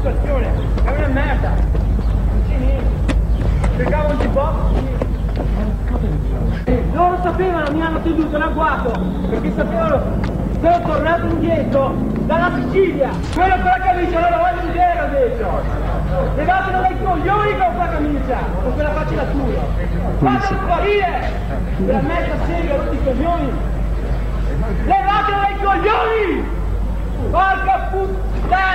situazione, è una merda. Non c'è niente. Cercavo un G-Box. Loro sapevano, mi hanno tenuto in agguato, perché sapevano che tornato indietro dalla Sicilia. Quello con la camicia non la voglio vedere adesso. Levatelo dai coglioni con quella camicia, con quella faccia la tua. Fatelo sparire! Quella mezza seria, tutti i coglioni. Levatelo dai coglioni! Porca puttana!